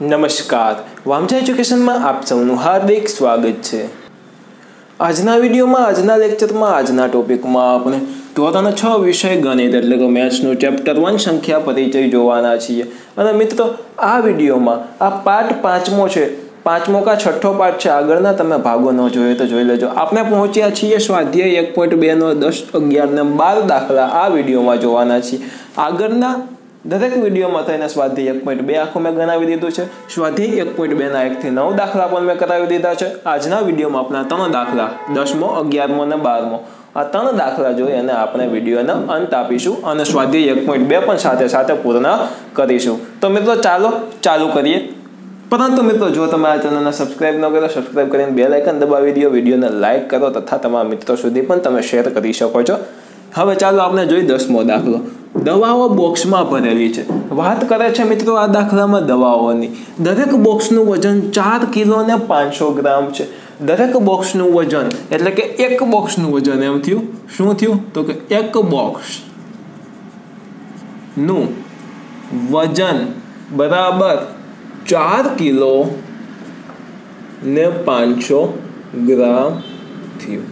નમસ્કાર. વામજા એજ્યુકેશનમાં આપ સૌનું હાર્દિક સ્વાગત છે. આજના વિડીયોમાં, આજના લેક્ચરમાં, આજના ટોપિકમાં આપણે ધોરણ છ વિષય ગણિત એટલે કે મેથ્સનું ચેપ્ટર વન સંખ્યા પરિચય જોવાના છીએ. અને મિત્રો, આ વિડીયોમાં આ પાઠ પાંચમો છે. પાંચમો કા છઠ્ઠો પાઠ છે. આગળના તમે ભાગો ન જોયો તો જોઈ લેજો. આપણે પહોંચ્યા છીએ સ્વાધ્યાય એક પોઈન્ટ બેનો દસ અગિયારને બાર દાખલા આ વિડીયોમાં જોવાના છીએ. આગળના દરેક વિડીયોમાં થઈને સ્વાધ્યાય એક પોઈન્ટ બે આખું મેં ગણાવી દીધું છે. સ્વાધ્યાય એક પોઈન્ટ બેના એકથી નવ દાખલા પણ મેં કરાવી દીધા છે. આજના વિડીયોમાં આપણા ત્રણ દાખલા, દસમો, અગિયારમો અને બારમો. આ ત્રણ દાખલા જોઈ અને આપણે વિડીયોનો અંત આપીશું અને સ્વાધ્યાય એક પોઈન્ટ બે પણ સાથે સાથે પૂર્ણ કરીશું. તો મિત્રો ચાલો, ચાલુ કરીએ. પરંતુ મિત્રો, જો તમે આ ચેનલને સબસ્ક્રાઇબ ન કરો સબસ્ક્રાઇબ કરીને બે લાઇકન દબાવી દો, વિડીયોને લાઇક કરો તથા તમારા મિત્રો સુધી પણ તમે શેર કરી શકો છો. હવે ચાલો આપણે જોઈ દસમો દાખલો. દવાઓ બોક્સમાં ભરેલી છે. વાત કરે છે મિત્રો આ દાખલામાં દવાઓની. દરેક બોક્સનું વજન ચાર કિલો ને પાંચસો ગ્રામ છે. દરેક બોક્સનું વજન એટલે કે એક બોક્સનું વજન એમ થયું. શું થયું? તો કે એક બોક્સનું વજન બરાબર ચાર કિલો ને પાંચસો ગ્રામ થયું.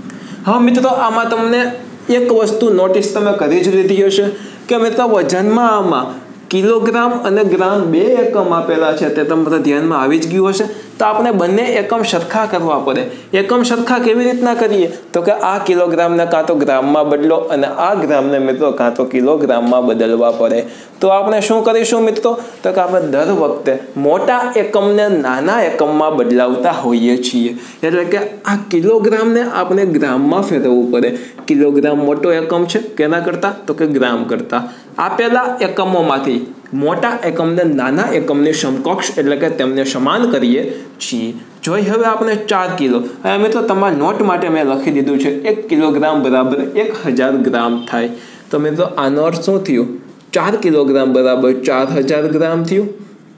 હા મિત્રો, આમાં તમને એક વસ્તુ નોટિસ તમે કરી જ લીધી હશે. કે મિત્રો વજનમાં આમાં. કિલોગ્રામ અને ગ્રામ બે એકમ આપેલા છે. તે તમારા ધ્યાનમાં આવી જ ગયું હશે. તો આપણે બંને એકમ સરખા કરવા પડે. એકમ સરખા કેવી રીતના કરીએ? તો કે આ કિલોગ્રામને કાં તો ગ્રામમાં બદલો અને આ ગ્રામને મિત્રો કાં તો કિલોગ્રામમાં બદલવા પડે. તો આપણે શું કરીશું મિત્રો? તો કે આપણે દર વખતે મોટા એકમને નાના એકમમાં બદલાવતા હોઈએ છીએ. એટલે કે આ કિલોગ્રામને આપણે ગ્રામમાં ફેરવવું પડે. કિલોગ્રામ મોટો એકમ છે. કેના કરતાં? તો કે ગ્રામ કરતાં. આપેલા એકમોમાંથી મોટા એકમને નાના એકમની સમકક્ષ એટલે કે તેમને સમાન કરીએ છીએ. જોઈ હવે આપણે ચાર કિલો. હવે મિત્રો, તમારા નોટ માટે મેં લખી દીધું છે, એક કિલોગ્રામ બરાબર એક હજાર ગ્રામ થાય. તો મિત્રો, આનો અર્થ શું થયું? ચાર કિલોગ્રામ બરાબર ચાર હજાર ગ્રામ થયું.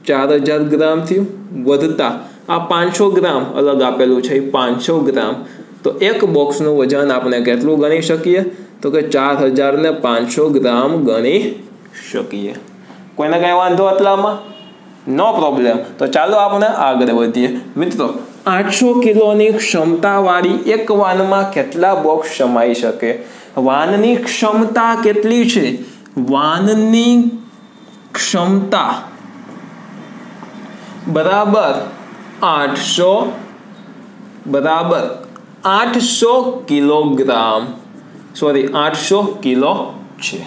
ચાર હજાર ગ્રામ થયું. વધતા આ પાંચસો ગ્રામ અલગ આપેલું છે પાંચસો ગ્રામ. તો એક બોક્સનું વજન આપણે કેટલું ગણી શકીએ? તો કે ચાર હજાર ને પાંચસો ગ્રામ ગણી શકીએ. કોઈને કઈ વાંધો એટલામાં નો પ્રોબ્લેમ તો ચાલો આપણે આગળ વધીએ. મિત્રો, આઠસો કિલોની ક્ષમતાવાળી એક વાનમાં કેટલા બોક્સ સમાઈ શકે? વાનની ક્ષમતા કેટલી છે? વાનની ક્ષમતા બરાબર આઠસો બરાબર આઠસો કિલોગ્રામ. સોરી આઠસો કિલો છે.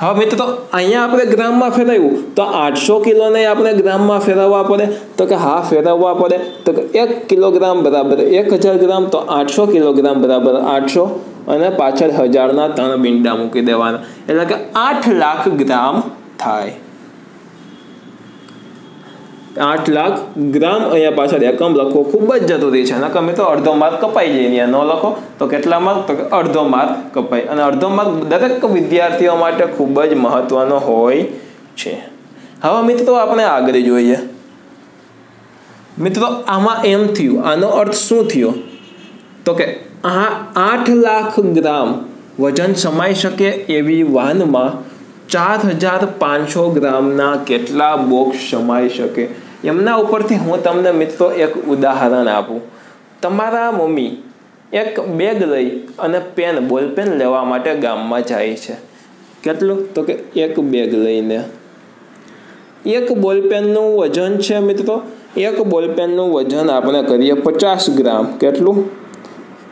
હવે મિત્રો અહીંયા આપણે ગ્રામમાં ફેરવ્યું તો આઠસો કિલોને આપણે ગ્રામમાં ફેરવવા પડે? તો કે હા ફેરવવા પડે. તો કે એક કિલોગ્રામ બરાબર એક હજાર ગ્રામ, તો આઠસો કિલોગ્રામ બરાબર આઠસો અને પાછળ હજારના ત્રણ બિંડા મૂકી દેવાના. એટલે કે આઠ લાખ ગ્રામ થાય. આઠ લાખ ગ્રામ અહીંયા પાછળ એકમ લખવો ખૂબ જ જરૂરી છે. નકર મિત્રો અડધો માર્ક કપાઈ જાય અહીંયા. ન લખો તો કેટલા માર્ક? તો અડધો માર્ક કપાય અને અડધો માર્ક દરેક વિદ્યાર્થીઓ માટે ખૂબ જ મહત્વનો હોય છે. હવે મિત્રો આપણે આગળ જોઈએ. મિત્રો, આમાં એમ થયું. આનો અર્થ શું થયો? તો કે આ આઠ લાખ ગ્રામ વજન સમાઈ શકે એવી વાનમાં ચાર હજાર પાંચસો ગ્રામના કેટલા બોક્સ સમાઈ શકે? એમના ઉપરથી હું તમને મિત્રો એક ઉદાહરણ આપું. તમારા મમ્મી એક બેગ લઈ અને પેન બોલપેન લેવા માટે ગામમાં જાય છે. કેટલું? તો કે એક બેગ લઈને. એક બોલપેનનું વજન છે મિત્રો? એક બોલપેનનું વજન આપણે કરીએ પચાસ ગ્રામ. કેટલું?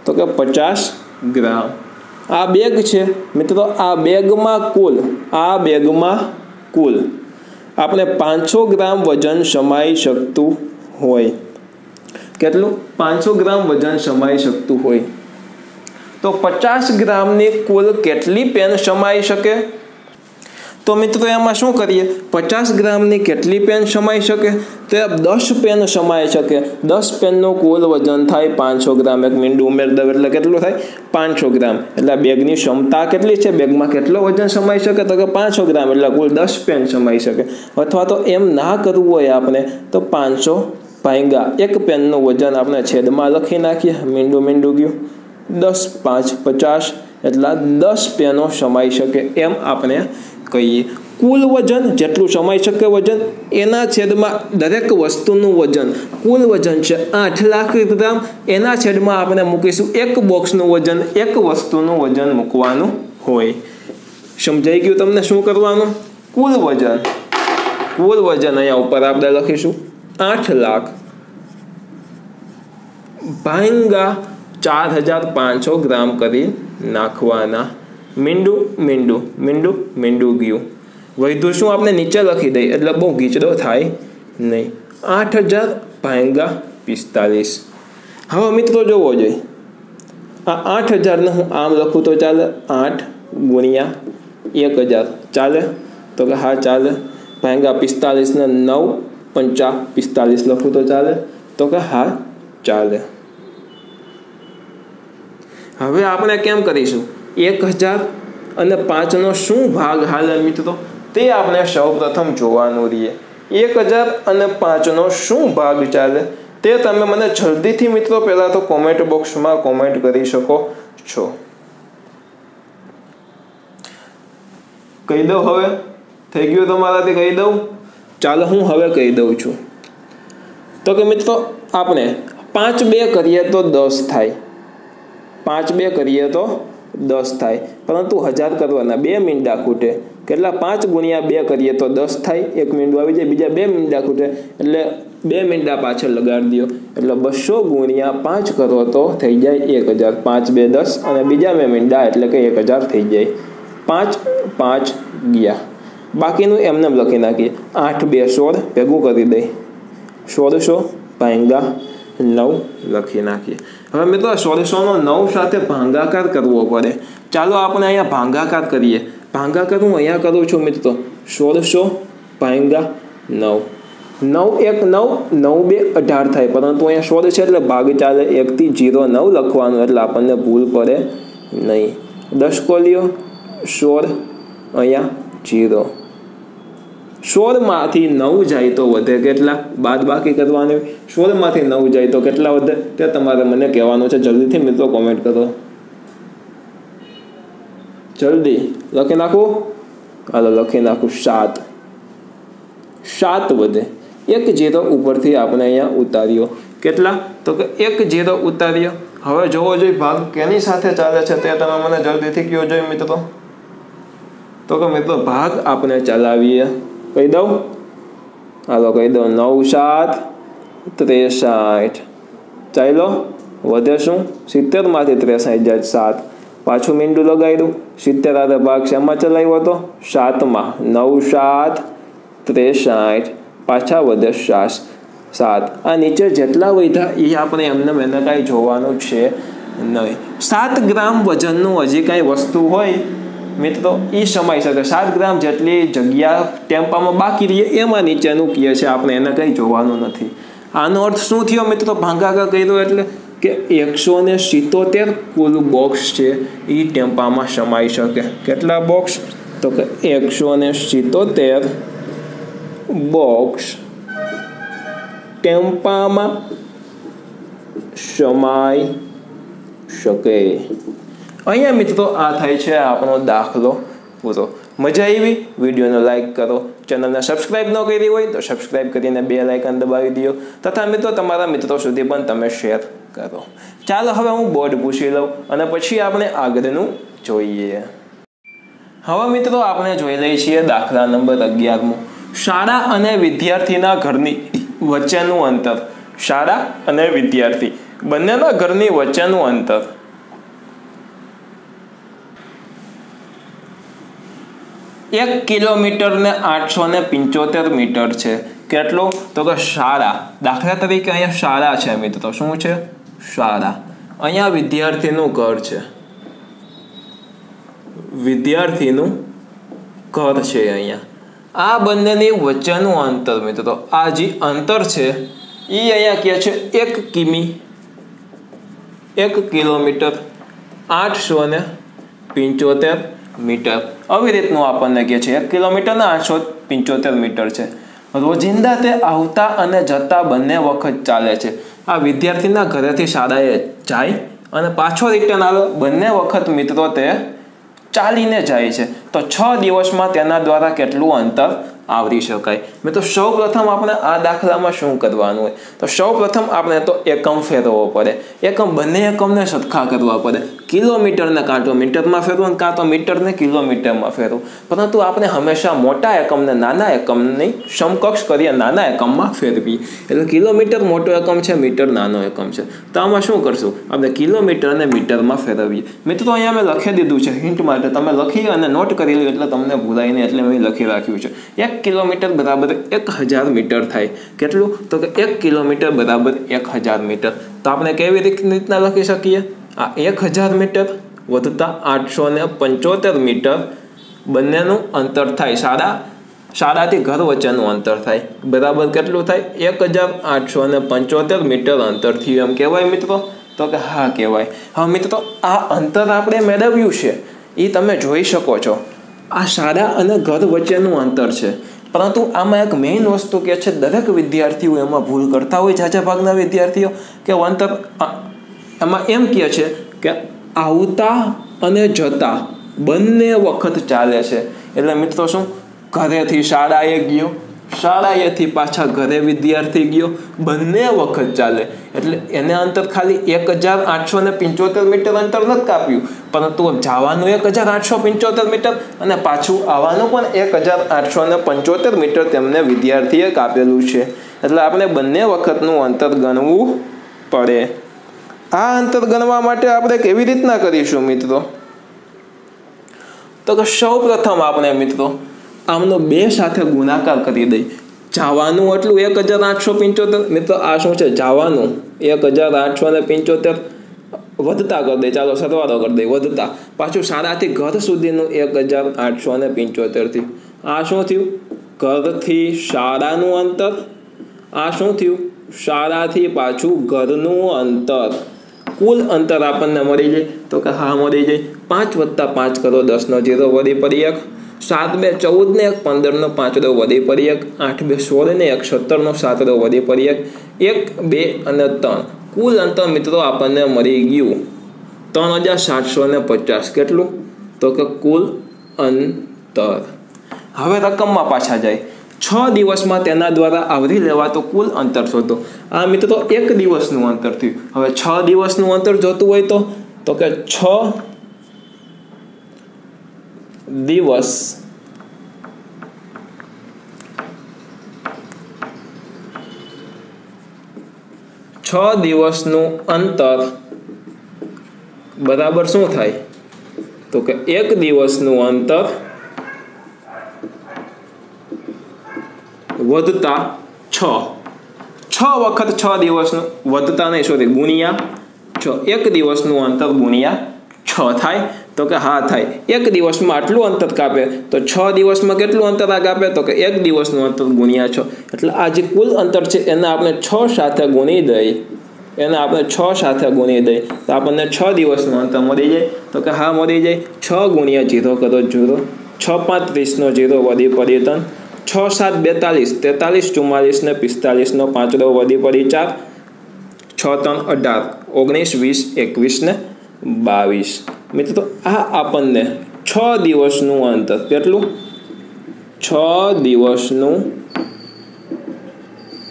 તો કે પચાસ ગ્રામ. આ બેગ છે. મિત્રો, આ બેગમાં કુલ, આ બેગમાં કુલ આપણે પાંચસો ગ્રામ વજન સમાઈ શકતું હોય. કેટલું? પાંચસો ગ્રામ વજન સમાઈ શકતું હોય. તો પચાસ ગ્રામની કુલ કેટલી પેન સમાઈ શકે? તો મિત્રો એમાં શું કરીએ? પચાસ ગ્રામની કેટલી પેન સમાઈ શકે? તો દસ પેન સમાઈ શકે. દસ પેનનું કુલ વજન થાય પાંચસો ગ્રામ. એક મીંડું ઉમેર દવ એટલે કેટલું થાય? પાંચસો ગ્રામ. એટલે બેગની ક્ષમતા કેટલી છે? બેગમાં કેટલો વજન સમાઈ શકે? તો કે પાંચસો ગ્રામ. એટલે કુલ દસ પેન સમાઈ શકે. અથવા તો એમ ના કરવું હોય આપણે, તો પાંચસો ભાંગા એક પેનનું વજન આપણે છેદમાં લખી નાખીએ. મીંડું મીંડું ગયું. દસ, પાંચ, પચાસ. એટલા દસ પેનો સમાઈ શકે એમ આપણે કહીએ. કુલ વજન જેટલું સમાઈ શકે વજન? એના છેદમાં દરેક વસ્તુનું વજન. કુલ વજન છે આઠ લાખ ગ્રામ. એના છેદમાં આપણે મૂકીશું એક બોક્સનું વજન, એક વસ્તુનું વજન મૂકવાનું હોય. સમજાઈ ગયું તમને શું કરવાનું? કુલ વજન. કુલ વજન અહીંયા ઉપર આપણે લખીશું. આઠ લાખ ભાંગા ચાર હજાર પાંચસો ગ્રામ કરી નાખવાના. મીંડું મીંડું મીંડું મીંડું ગયું. વૈધું શું આપણે નીચે લખી દઈએ એટલે બહુ ગીચડો થાય નહીં. આઠ હજાર ભાંગા પિસ્તાલીસ. હવે મિત્રો જોવો જોઈએ આ આઠ હજારને હું આમ લખું તો ચાલે આઠ ગુણ્યા એક હજાર. ચાલે? તો કે હા, ચાલે. ભાંગા પિસ્તાલીસને નવ પંચા પિસ્તાલીસ લખું તો ચાલે? તો કે હા, ચાલે. હવે આપણે કેમ કરીશું? એક હજાર અને પાંચનો શું ભાગ હાલે મિત્રો? તે આપણે સૌપ્રથમ જોવાનું રહીએ. એક હજાર અને પાંચનો શું ભાગ ચાલે? તે તમે મને જલ્દીથી મિત્રો પહેલાં તો કોમેન્ટ બોક્સમાં કોમેન્ટ કરી શકો છો. કહી દઉં હવે? થઈ ગયું તમારાથી કહી દઉં? ચાલો હું હવે કહી દઉં છું. તો કે મિત્રો, આપણે પાંચ બે કરીએ તો દસ થાય. પાંચ બે કરીએ તો દસ થાય. પરંતુ હજાર કરવાના બે મીંડા ખૂટે. કેટલા? પાંચ ગુણ્યા બે કરીએ તો દસ થાય. એક મીંડું આવી જાય, બીજા બે મીંડા ખૂટે. એટલે બે મીંડા પાછળ લગાડી દો એટલે બસો ગુણ્યા પાંચ કરો તો થઈ જાય એક હજાર. પાંચ, બે, દસ અને બીજા બે મીંડા એટલે કે એક હજાર થઈ જાય. પાંચ પાંચ ગયા. બાકીનું એમને લખી નાખીએ. આઠ, બે, સોળ ભેગું કરી દઈ સોળસો ભાંગા નવ લખી નાખીએ. હવે મિત્રો સોળસોનો નવ સાથે ભાંગાકાર કરવો પડે. ચાલો આપણે અહીંયા ભાંગાકાર કરીએ. ભાંગાકાર હું અહીંયા કરું છું મિત્રો. સોળસો ભાંગા નવ. નવ એક નવ નવ બે અઢાર થાય. પરંતુ અહીંયા સોળ છે એટલે ભાગ ચાલે એકથી જીરો નવ લખવાનું એટલે આપણને ભૂલ પડે નહીં. દસ કોલીઓ સોળ અહીંયા જીરો. સોળમાંથી નવ જાય તો વધે કેટલા? બાદ બાકી કરવાની સોળમાંથી નવ જાય તો કેટલા વધે? તે તમારે મને કહેવાનું છે, જલ્દીથી મિત્રો કોમેન્ટ કરો. જલ્દી. લખી નાખું? હાલો, લખી નાખું. સાત. સાત વધે. એક જીરો ઉપરથી આપણે અહીંયા ઉતાર્યો કેટલા? તો કે એક જીરો ઉતાર્યો હવે જોવો જોઈએ, ભાગ કેની સાથે ચાલે છે તે તમે મને જલ્દીથી કયો જોઈએ મિત્રો? તો કે મિત્રો, ભાગ આપણે ચલાવીએ. કહી દઉં? હાલો, કહી દઉં. નવ સાત ત્રેસાઠ. ચાલો વધે શું સિત્તેરમાંથી ત્રેસાઠ જાય સાત. પાછું મીંડું લગાવી દઉં. સિત્તેર આધે ભાગ શેમાં ચલાવ્યો હતો? સાતમાં. નવ સાત ત્રેસાઠ. પાછા વધે સાત સાત. આ નીચે જેટલા વધ્યા એ આપણે એમને એને કાંઈ જોવાનું છે નહીં. સાત ગ્રામ વજનનું હજી કાંઈ વસ્તુ હોય મિત્રો એ સમાઈ શકે સાત ગ્રામ જેટલી જગ્યા ટેમ્પામાં બાકી રહીએ એમાં નીચેનું કહે છે આપણે, એને કંઈ જોવાનું નથી. આનો અર્થ શું થયો મિત્રો? ભાંગાકા કર્યો એટલે કે એકસો ને સિત્તોતેર કુલ બોક્સ છે એ ટેમ્પામાં સમાઈ શકે. કેટલા બોક્સ તો કે એકસો ને સિત્તોતેર બોક્સ ટેમ્પામાં સમાઈ શકે. અહીંયા મિત્રો આ થાય છે આપણો દાખલો. પૂરો મજા આવી? વિડીયોને લાઇક કરો. ચેનલને સબસ્ક્રાઇબ ન કરી હોય તો સબસ્ક્રાઇબ કરીને બે લાઇકન દબાવી દો તથા મિત્રો તમારા મિત્રો સુધી પણ તમે શેર કરો. ચાલો હવે હું બોર્ડ પૂછી લઉં અને પછી આપણે આગળનું જોઈએ. હવે મિત્રો આપણે જોઈ લઈએ છીએ દાખલા નંબર અગિયારમું. શાળા અને વિદ્યાર્થીના ઘરની વચ્ચેનું અંતર. શાળા અને વિદ્યાર્થી. બંનેના ઘરની વચ્ચેનું અંતર. એક કિલોમીટર ને આઠસો ને પંચોતેર મીટર છે. કેટલું? તો કે શાળા. દાખલા તરીકે અહીંયા શાળા છે મિત્રો. શું છે? શાળા. અહીંયા વિદ્યાર્થીનું ઘર છે. વિદ્યાર્થીનું ઘર છે અહીંયા. આ બંનેની વચ્ચેનું અંતર મિત્રો. આ જે અંતર છે એ અહીંયા કહે છે એક કિમી. એક કિલોમીટર. આઠસો ને પંચોતેર. મીટર. આવી રીતનું આપણને કહે છે. એક કિલોમીટરના આઠસો પંચોતેર મીટર છે. રોજિંદા તે આવતા અને જતા બંને વખત ચાલે છે. આ વિદ્યાર્થીના ઘરેથી શાળાએ જાય અને પાછો રિટર્ન આવે. બંને વખત મિત્રો તે ચાલીને જાય છે. તો છ દિવસમાં તેના દ્વારા કેટલું અંતર આવરી શકાય મેં તો સૌ પ્રથમ આપણે આ દાખલામાં શું કરવાનું હોય? તો સૌ પ્રથમ આપણે તો એકમ ફેરવવો પડે. એકમ બંને એકમને સરખા કરવા પડે. કિલોમીટરને કાં તો મીટરમાં ફેરવું કાં તો મીટરને કિલોમીટરમાં ફેરવું. પરંતુ આપણે હંમેશા મોટા એકમને નાના એકમની સમકક્ષ કરીએ, નાના એકમમાં ફેરવી એટલે કિલોમીટર મોટો એકમ છે, મીટર નાનો એકમ છે. તો આમાં શું કરશું? આપણે કિલોમીટરને મીટરમાં ફેરવીએ. મિત્રો, અહીંયા મેં લખી દીધું છે, હિન્ટ માટે. તમે લખી અને નોટ કરી લો, એટલે તમને ભૂલાય નહીં, એટલે મેં લખી રાખ્યું છે. એક કિલોમીટર બરાબર એક હજાર મીટર થાય. કેટલું? તો કે એક કિલોમીટર બરાબર એક હજાર મીટર. તો આપણે કેવી રીતના લખી શકીએ? આ એક હજાર મીટર વધતા આઠસો ને પંચોતેર મીટર બંનેનું અંતર થાય. સાડા શાળાથી ઘર વચ્ચેનું અંતર થાય. બરાબર કેટલું થાય? એક હજાર આઠસો ને પંચોતેર મીટર અંતર થયું. એમ કહેવાય મિત્રો? તો કે હા, કહેવાય. હા મિત્રો, આ અંતર આપણે મેળવ્યું છે. એ તમે જોઈ શકો છો. આ શાળા અને ઘર વચ્ચેનું અંતર છે. પરંતુ આમાં એક મેઇન વસ્તુ કે છે, દરેક વિદ્યાર્થીઓ એમાં ભૂલ કરતા હોય ઝાઝા ભાગના વિદ્યાર્થીઓ કે વંતર એમાં એમ કહે છે કે આવતા અને જતા બંને વખત ચાલે છે. એટલે મિત્રો શું? ઘરેથી શાળાએ ગયો શાળાએથી પાછા ઘરે વિદ્યાર્થી ગયો. બંને વખત ચાલે. એટલે એને અંતર ખાલી એક હજાર આઠસો ને પંચોતેર મીટર અંતર નથી કાપ્યું. પરંતુ જવાનું એક હજાર આઠસો પંચોતેર મીટર અને પાછું આવવાનું પણ એક હજાર આઠસો ને પંચોતેર મીટર તેમને વિદ્યાર્થીએ કાપેલું છે. એટલે આપણે બંને વખતનું અંતર ગણવું પડે. આ અંતર ગણવા માટે આપણે કેવી રીતના કરીશું મિત્રો? તો કે સૌ પ્રથમ આપણે મિત્રો આમનો બે સાથે ગુણાકાર કરી દઈ. જવાનું એટલું એક હજાર આઠસો પંચોતેર મિત્રો આ શું છે? જવાનું એક હજાર આઠસો ને પંચોતેર વધતા કરી દે. ચાલો સરવાળો કરી દે, વધતા. પાછું શાળાથી ઘર સુધીનું એક હજાર આઠસો ને પંચોતેરથી. આ શું થયું? ઘરથી શાળાનું અંતર. આ શું થયું? શાળાથી પાછું ઘરનું અંતર. કુલ અંતર આપણને મળી જાય. તો કે હા, મળી જાય. પાંચ વત્તા પાંચ કરો, દસનો જીરો વળી પડી એક. સાત બે ચૌદ ને એક, પંદરનો પાંચડો વધી પડી એક આઠ બે સોળ ને એક, સત્તરનો સાતડો વધી પડી એક એક, બે અને ત્રણ. કુલ અંતર મિત્રો આપણને મળી ગયું ત્રણ હજાર સાતસો ને પચાસ. કેટલું? તો કે કુલ અંતર. હવે રકમમાં પાછા જાય. છ દિવસમાં તેના દ્વારા આવરી લેવાતો કુલ અંતર શોધો. આ મિત્રો એક દિવસનું અંતર થયું. હવે છ દિવસનું અંતર જોતું હોય તો? તો કે છ દિવસ. છ દિવસનું અંતર બરાબર શું થાય? તો કે એક દિવસનું અંતર વધતા છ. છ વખત છ દિવસનું વધતા નહીં, સોરી, ગુણ્યા છ. એક દિવસનું અંતર ગુણ્યા છ થાય. તો કે હા થાય. એક દિવસમાં આટલું અંતર કાપે, તો છ દિવસમાં કેટલું અંતર આ કાપે? તો કે એક દિવસનું અંતર ગુણ્યા છ. એટલે આ જે કુલ અંતર છે, એને આપણે છ સાથે ગુણી દઈ. એને આપણે છ સાથે ગુણી દઈ. તો આપણને છ દિવસનું અંતર મળી જાય. તો કે હા, મળી જાય. છ ગુણ્યા જીરો કરો જીરો. છ પાંત્રીસનો જીરો વધી ત્રણ. છ સાત બેતાલીસ. તેતાલીસ ચુમ્માલીસ ને પિસ્તાલીસનો પાંચડો વધી પડી ચાર. છ ત્રણ અઢાર. ઓગણીસ, વીસ, એકવીસ ને બાવીસ. મિત્રો આ આપણને છ દિવસનું અંતર કેટલું? છ દિવસનું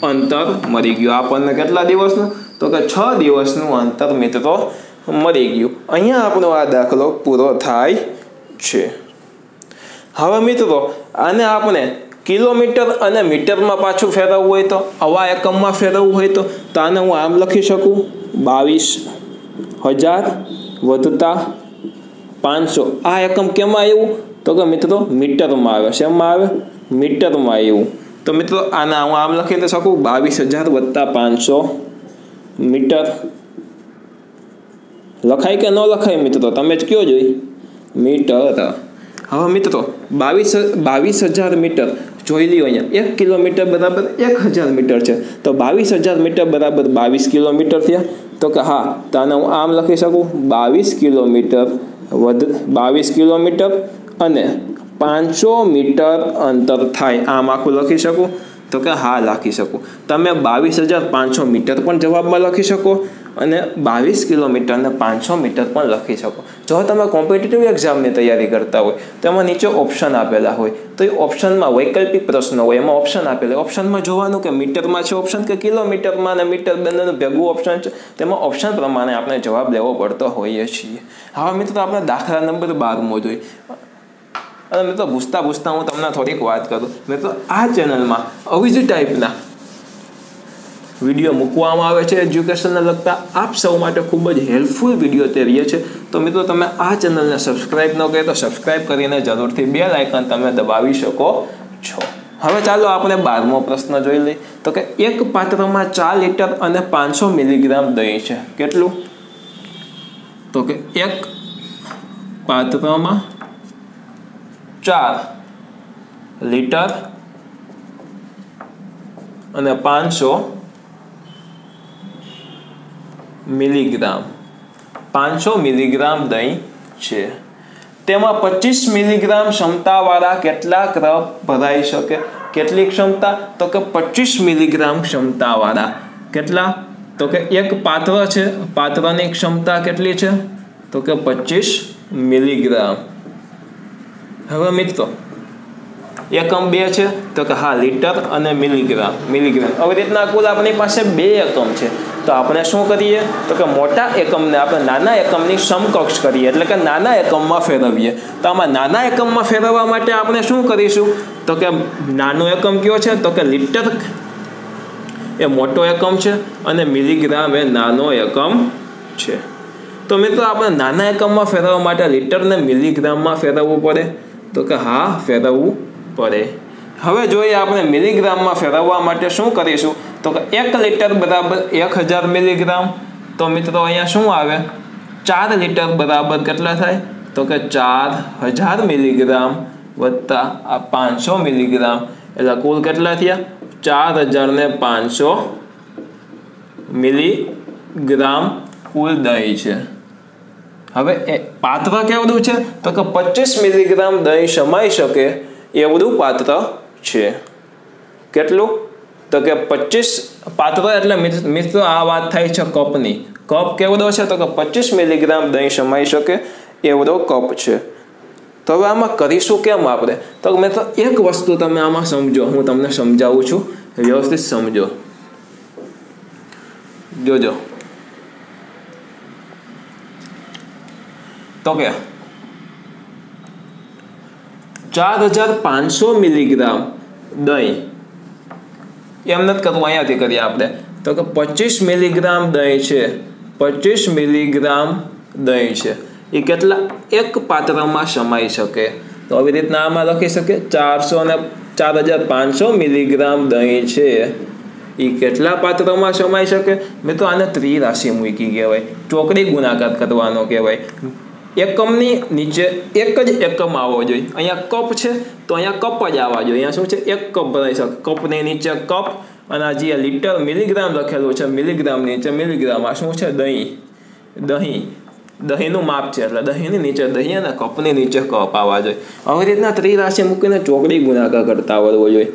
અંતર મળી ગયું. આપણને કેટલા દિવસનું? તો કે છ દિવસનું અંતર, મિત્રો મળી ગયું. અહીંયા આપણો આ દાખલો પૂરો થાય છે. હવે, મિત્રો, આને આપણે કિલોમીટર અને મીટરમાં પાછું ફેરવવું હોય તો? હવા એકમમાં ફેરવવું હોય તો? તો આને હું આમ લખી શકું? બાવીસ હજાર વધતા પાંચસો. આ એકમ કેમાં આવ્યું? તો કે મિત્રો, મીટરમાં આવે. શેમાં આવે? મીટરમાં આવ્યું. તો મિત્રો, આના હું આમ લખી તો શકું? બાવીસ હજાર વત્તા પાંચસો મીટર. લખાય કે ન લખાય મિત્રો? તમે જ કયો જોઈ? મીટર. હવે મિત્રો, બાવીસ બાવીસ હજાર મીટર જોઈ લ્યો અહીંયા. એક કિલોમીટર બરાબર એક હજાર મીટર છે. તો બાવીસ હજાર મીટર બરાબર બાવીસ કિલોમીટર થયા. તો કે હા તો આને હું આમ લખી શકું? બાવીસ કિલોમીટર વધ, બાવીસ કિલોમીટર અને પાંચસો મીટર અંતર થાય. આમ આખું લખી શકું? તો કે હા, લખી શકો. તમે બાવીસ હજાર પાંચસો મીટર પણ જવાબમાં લખી શકો અને બાવીસ કિલોમીટરને પાંચસો મીટર પણ લખી શકો. જો તમે કોમ્પિટિટિવ એક્ઝામની તૈયારી કરતા હોય, તો એમાં નીચે ઓપ્શન આપેલા હોય. તો એ ઓપ્શનમાં વૈકલ્પિક પ્રશ્નો હોય, એમાં ઓપ્શન આપેલા ઓપ્શનમાં જોવાનું કે મીટરમાં છે ઓપ્શન કે કિલોમીટરમાં અને મીટર બંનેનું ભેગું ઓપ્શન છે, તેમાં ઓપ્શન પ્રમાણે આપણે જવાબ લેવો પડતો હોઈએ છીએ. હવે મિત્રો આપણે દાખલા નંબર બારમો જોઈએ. અને મિત્રો પૂછતા પૂછતા હું તમને થોડીક વાત કરું. મિત્રો આ ચેનલમાં આવી જ ટાઈપના વીડિયો મૂકવામાં આવે છે. એજ્યુકેશનને લગતા આપ સૌ માટે ખૂબ જ હેલ્પફુલ વીડિયો તે રહે છે. તો મિત્રો, તમે આ ચેનલને સબસ્ક્રાઈબ ન કરીએ તો સબસ્ક્રાઈબ કરીને જરૂરથી બે લાઇકન તમે દબાવી શકો છો. હવે ચાલો આપણે બારમો પ્રશ્ન જોઈ લઈએ. તો કે એક પાત્રમાં ચાર લીટર અને પાંચસો મિલીગ્રામ દહીં છે. કેટલું? તો કે એક પાત્રમાં ચાર લીટર અને પાંચસો મિલીગ્રામ. પાંચસો મિલીગ્રામ દહીં છે. તેમાં પચીસ મિલીગ્રામ ક્ષમતાવાળા કેટલા કપ ભરાઈ શકે? કેટલી ક્ષમતા? તો કે પચીસ મિલીગ્રામ ક્ષમતાવાળા. કેટલા? તો કે એક પાત્ર છે. પાત્રની ક્ષમતા કેટલી છે? તો કે પચીસ મિલીગ્રામ. હવે મિત્રો એકમ બે છે, તો કે હા, લીટર અને મિલીગ્રામ મિલીગ્રામ. આવી રીતના કુલ આપણી પાસે બે એકમ છે. તો આપણે શું કરીએ? તો કે મોટા એકમને આપણે નાના એકમની સમકક્ષ કરીએ, એટલે કે નાના એકમમાં ફેરવીએ. તો આમાં નાના એકમમાં ફેરવવા માટે આપણે શું કરીશું? તો કે નાનો એકમ કયો છે? તો કે લીટર. એ મોટો એકમ છે અને મિલીગ્રામ એ નાનો એકમ છે. તો મિત્રો, આપણે નાના એકમમાં ફેરવવા માટે લીટરને મિલીગ્રામમાં ફેરવવું પડે. તો કે હા, ફેરવવું પડે. હવે જોઈએ આપણે મિલીગ્રામમાં ફેરવવા માટે શું કરીશું? તો કે એક લીટર બરાબર એક હજાર મિલીગ્રામ. તો મિત્રો, અહીંયા શું આવે? ચાર લીટર બરાબર કેટલા થાય? તો કે ચાર હજાર મિલીગ્રામ વત્તા આ પાંચસો મિલીગ્રામ. એટલે કુલ કેટલા થયા? ચાર હજાર ને પાંચસો મિલીગ્રામ કુલ દહીં છે. હવે એ પાત્ર કેવડું છે? તો કે પચીસ મિલીગ્રામ દહીં સમાઈ શકે એવડું પાત્ર છે. કેટલું? તો કે પચીસ પાત્ર એટલે મિત્રો, આ વાત થાય છે કપની. કપ કેવડો છે? તો કે પચીસ મિલીગ્રામ દહીં સમાઈ શકે એવડો કપ છે. તો હવે આમાં કરીશું કેમ આપણે? તો મેં તો એક વસ્તુ તમે આમાં સમજો. હું તમને સમજાવું છું. વ્યવસ્થિત સમજો. જોજો. તો કે ચાર હજાર પાંચસો મિલીગ્રામ દહીં. એમ નથી કરવું અહીંયાથી કરીએ આપણે. તો કે પચીસ મિલીગ્રામ દહીં છે. પચીસ મિલીગ્રામ દહીં છે. એ કેટલા? એક પાત્રમાં સમાઈ શકે. તો આવી રીતના આમાં લખી શકે, ચારસો ને ચાર હજાર પાંચસો મિલીગ્રામ દહીં છે. એ કેટલા પાત્રમાં સમાઈ શકે? મેં તો આને ત્રિરાશિ મૂકી કહેવાય. ચોકડી ગુણાકાર કરવાનો કહેવાય. એકમની નીચે એક જ એકમ આવવો જોઈએ. અહીંયા કપ છે, તો અહીંયા કપ જ આવવા જોઈએ. અહીંયા શું છે? એક કપ ભરાઈ શકે કપની નીચે કપ અને આ જે લીટર મિલીગ્રામ લખેલું છે, મિલીગ્રામ નીચે મિલીગ્રામ. આ શું છે? દહીં. દહીં. દહીંનું માપ છે એટલે દહીંની નીચે દહીં અને કપની નીચે કપ આવવા જોઈએ. આવી રીતના ત્રિરાશિ મૂકીને ચોકડી ગુણાકાર કરતા આવડવો જોઈએ.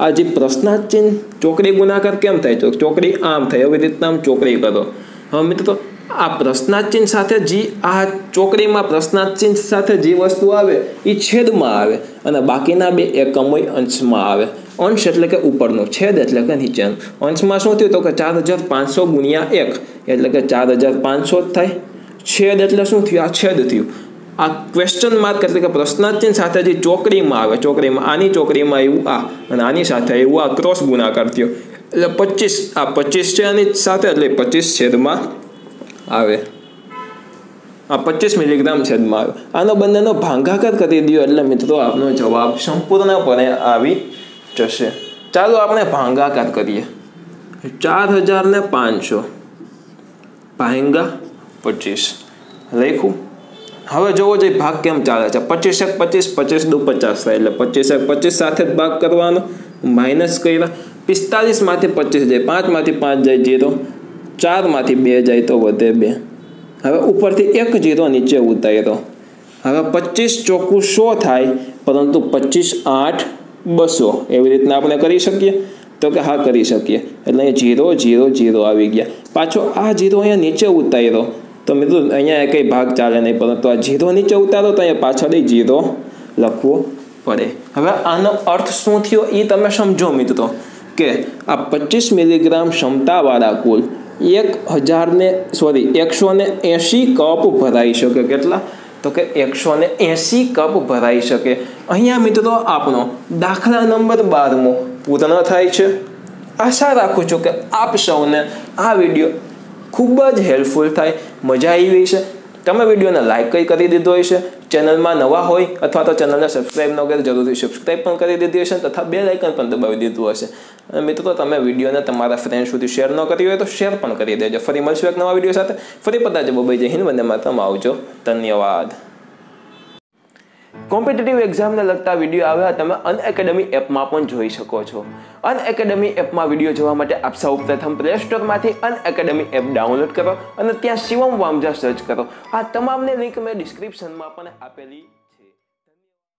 આ જે પ્રશ્નાર્થ ચોકડી ગુણાકાર કેમ થાય? ચોકડી આમ થાય. આવી રીતના આમ ચોકડી કરો. હવે મિત્રો આ પ્રશ્નાર્થ ચિહ્ન સાથે જે આ ચોકડીમાં પ્રશ્નાર્થ ચિહ્ન સાથે જે વસ્તુ આવે એ છેદમાં આવે અને બાકીના બે એકમો અંશમાં આવે. અંશ એટલે કે ઉપરનો છેદ એટલે કે નીચેનું. અંશમાં શું થયું તો કે ચાર હજાર પાંચસો ગુણ્યા એક એટલે કે ચાર હજાર પાંચસો જ થાય. છેદ એટલે શું થયું? આ છેદ થયું. આ ક્વેશ્ચન માર્ક એટલે કે પ્રશ્નાર્થ ચિહ્ન સાથે જે ચોકડીમાં આવે, ચોકડીમાં આની ચોકડીમાં એવું આ અને આની સાથે એવું આ ક્રોસ ગુણાકાર થયો. એટલે પચીસ, આ પચીસ છે આની સાથે એટલે પચીસ છેદમાં આવે. આ પચીસ મિલીગ્રામ છેદમાં આનો બંનેનો ભાંગાકાર કરી દો એટલે મિત્રો આપનો જવાબ સંપૂર્ણપણે આવી જશે. ચાલો આપણે ભાંગાકાર કરીએ. ચાર હજાર ને પાંચસો. ભાંગા પચીસ લખ્યું હવે જોવો જોઈએ ભાગ કેમ ચાલે છે. પચીસ એક પચીસ પચીસ દુ પચાસ થાય એટલે પચીસ એક પચીસ સાથે જ ભાગ કરવાનો. માઇનસ કર્યા. પિસ્તાલીસમાંથી પચીસ જાય. પાંચમાંથી પાંચ જાય, જીરો. ચારમાંથી બે જાય તો વધે બે. હવે ઉપરથી એક જીરો નીચે ઉતાર્યો. હવે પચીસ ચોખ્ખું સો થાય, પરંતુ પચીસ આઠ બસો. એવી રીતના આપણે કરી શકીએ? તો કે હા, કરી શકીએ. એટલે અહીંયા જીરો જીરો જીરો આવી ગયા. પાછો આ જીરો અહીંયા નીચે ઉતાર્યો. તો મિત્રો, અહીંયા કંઈ ભાગ ચાલે નહીં, પરંતુ આ જીરો નીચે ઉતારો, તો અહીંયા પાછળ જીરો લખવો પડે. હવે આનો અર્થ શું થયો? એ તમે સમજો મિત્રો, કે આ પચીસ મિલીગ્રામ ક્ષમતાવાળા કુલ એક હજારને સોરી એકસો ને એંશી કપ ભરાઈ શકે. કેટલા? તો કે એકસો ને એંશી કપ ભરાઈ શકે. અહીંયા મિત્રો આપણો દાખલા નંબર બારમો પૂર્ણ થાય છે. આશા રાખું છું કે આપ સૌને આ વીડિયો ખૂબ જ હેલ્પફુલ થાય, મજા આવી છે તમે વિડીયોને લાઇક કરી દીધો હશે? ચેનલમાં નવા હોય અથવા તો ચેનલને સબસ્ક્રાઇબ ન કરે જરૂરથી સબસ્ક્રાઇબ પણ કરી દીધી હશે તથા બે લાઇકન પણ દબાવી દીધું હશે. અને મિત્રો, તમે વિડીયોને તમારા ફ્રેન્ડ સુધી શેર ન કરી હોય તો શેર પણ કરી દેજો. ફરી મળશું એક નવા વીડિયો સાથે. ફરી પતા જ ભાઈ જય હિન્દ, વંદે માતમ આવજો. ધન્યવાદ. કોમ્પિટિટિવ એક્ઝામને લગતા વીડિયો આવ્યા, તમે અન એકેડમી એપમાં પણ જોઈ શકો છો. અન એકેડમી એપમાં વીડિયો જોવા માટે આપ સૌ પ્રથમ પ્લે સ્ટોરમાંથી અન એકેડમી એપ ડાઉનલોડ કરો અને ત્યાં શિવમ વામજા સર્ચ કરો. આ તમામને લિંક મેં ડિસ્ક્રિપ્શનમાં પણ આપેલી